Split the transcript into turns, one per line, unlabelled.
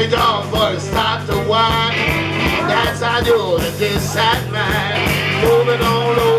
me dog for to stop to wine. That's how yours and this at mine. Moving on over.